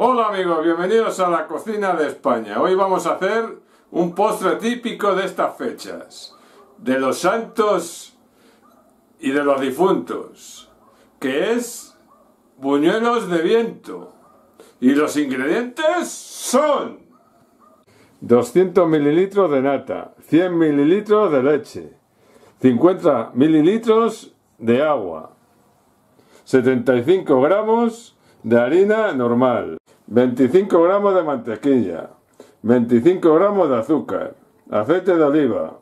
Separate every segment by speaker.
Speaker 1: Hola amigos, bienvenidos a la cocina de España. Hoy vamos a hacer un postre típico de estas fechas, de los santos y de los difuntos, que es buñuelos de viento. Y los ingredientes son 200 mililitros de nata, 100 mililitros de leche, 50 mililitros de agua, 75 gramos de harina normal, 25 gramos de mantequilla, 25 gramos de azúcar, aceite de oliva,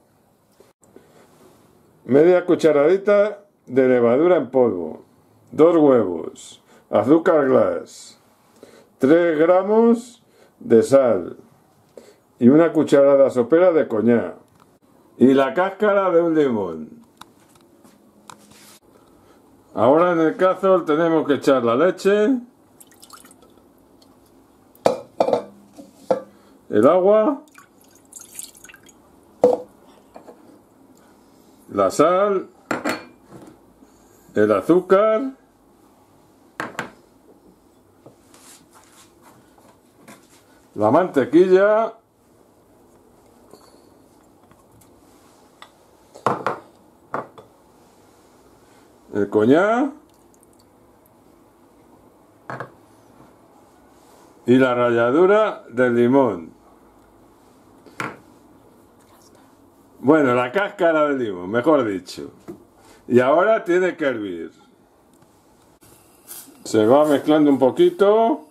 Speaker 1: media cucharadita de levadura en polvo, dos huevos, azúcar glass, 3 gramos de sal. Y una cucharada sopera de coñac. Y la cáscara de un limón. Ahora en el cazo tenemos que echar la leche, el agua, la sal, el azúcar, la mantequilla, el coñac. Y la ralladura del limón. Bueno, la cáscara del limón, mejor dicho. Y ahora tiene que hervir. Se va mezclando un poquito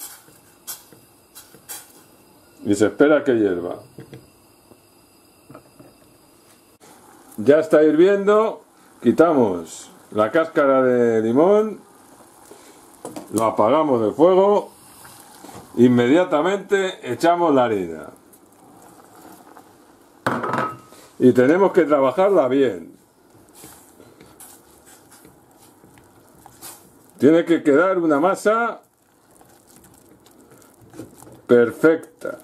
Speaker 1: y se espera que hierva. Ya está hirviendo, quitamos la cáscara de limón, lo apagamos del fuego, inmediatamente echamos la harina. Y tenemos que trabajarla bien. Tiene que quedar una masa perfecta.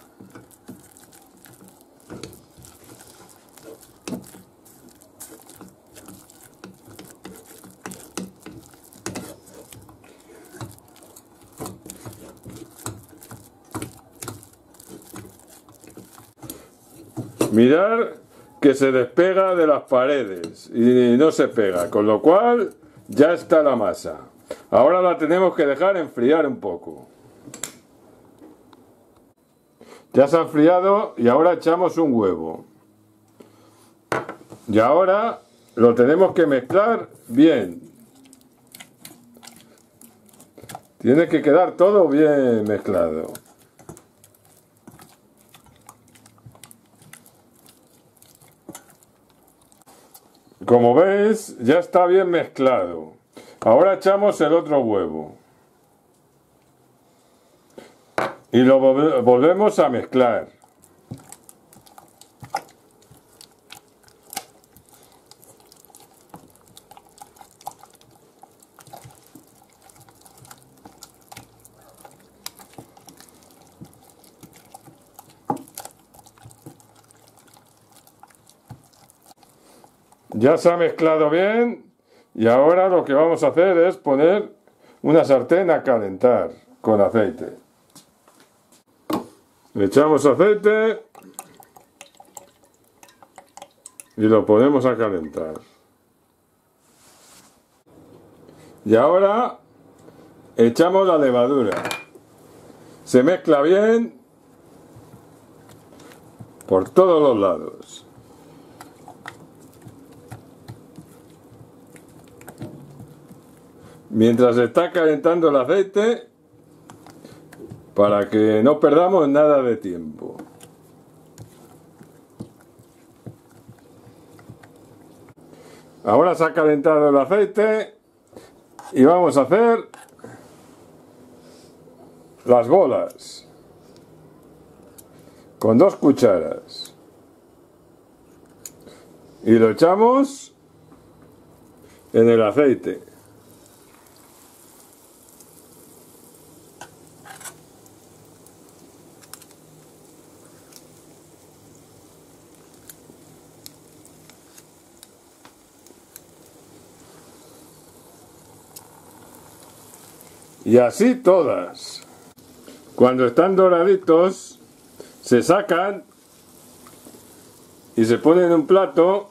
Speaker 1: Mirar que se despega de las paredes y no se pega, con lo cual ya está la masa. Ahora la tenemos que dejar enfriar un poco. Ya se ha enfriado y ahora echamos un huevo. Y ahora lo tenemos que mezclar bien. Tiene que quedar todo bien mezclado. Como veis, ya está bien mezclado. Ahora echamos el otro huevo. Y lo volvemos a mezclar. Ya se ha mezclado bien y ahora lo que vamos a hacer es poner una sartén a calentar con aceite. Le echamos aceite y lo ponemos a calentar. Y ahora echamos la levadura. Se mezcla bien por todos los lados. Mientras está calentando el aceite para que no perdamos nada de tiempo. Ahora se ha calentado el aceite y vamos a hacer las bolas con dos cucharas y lo echamos en el aceite. Y así todas. Cuando están doraditos, se sacan y se ponen en un plato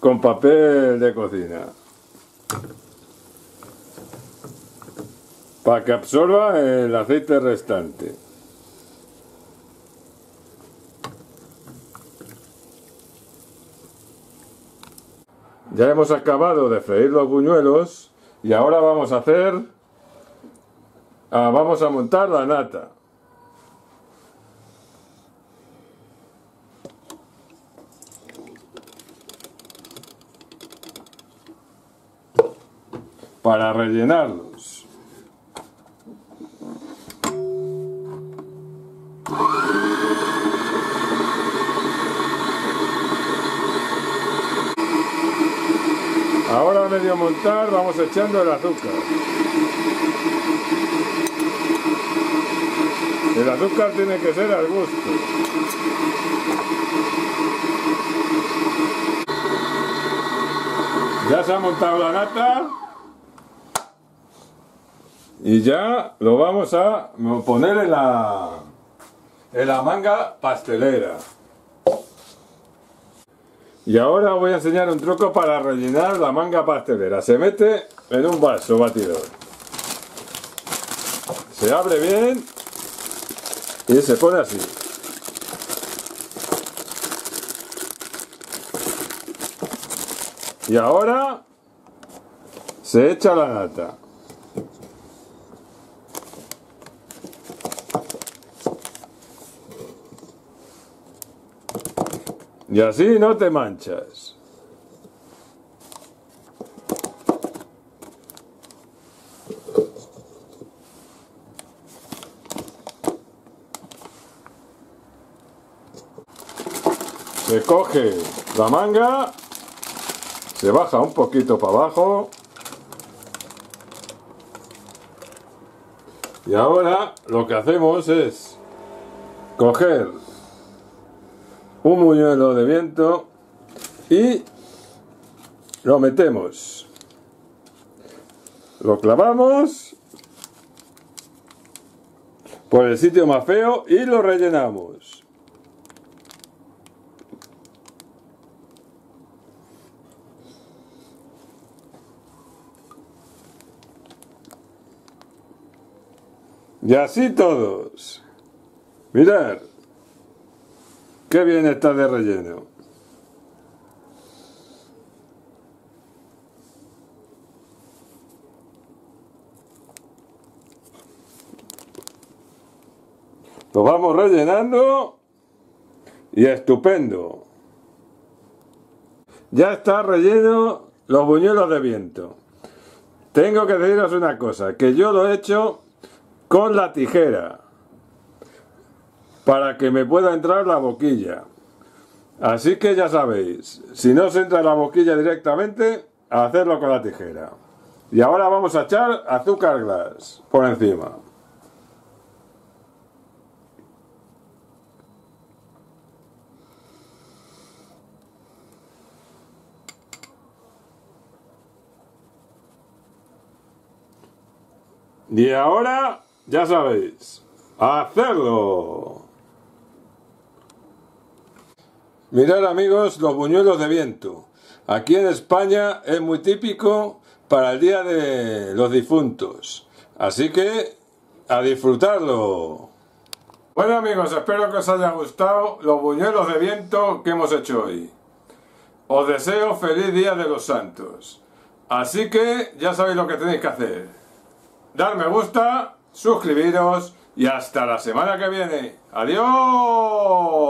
Speaker 1: con papel de cocina. Para que absorba el aceite restante. Ya hemos acabado de freír los buñuelos y ahora vamos a hacer, ah, vamos a montar la nata. Para rellenarlos. Ahora medio montar vamos echando el azúcar. El azúcar tiene que ser al gusto. Ya se ha montado la nata. Y ya lo vamos a poner en la, en la manga pastelera. Y ahora voy a enseñar un truco para rellenar la manga pastelera. Se mete en un vaso batidor. Se abre bien y se pone así. Y ahora se echa la nata. Y así no te manchas. Se coge la manga, se baja un poquito para abajo. Y ahora lo que hacemos es coger un muñuelo de viento y lo metemos. Lo clavamos por el sitio más feo y lo rellenamos. Y así todos. Mirad. Qué bien está de relleno. Lo vamos rellenando y estupendo. Ya está relleno los buñuelos de viento. Tengo que deciros una cosa, que yo lo he hecho con la tijera para que me pueda entrar la boquilla. Así que ya sabéis, si no se entra la boquilla directamente, hacerlo con la tijera. Y ahora vamos a echar azúcar glass por encima. Y ahora, ya sabéis, hacerlo. Mirad amigos los buñuelos de viento. Aquí en España es muy típico para el Día de los Difuntos. Así que a disfrutarlo. Bueno amigos, espero que os haya gustado los buñuelos de viento que hemos hecho hoy. Os deseo feliz Día de los Santos. Así que ya sabéis lo que tenéis que hacer. Dar me gusta, suscribiros y hasta la semana que viene. ¡Adiós!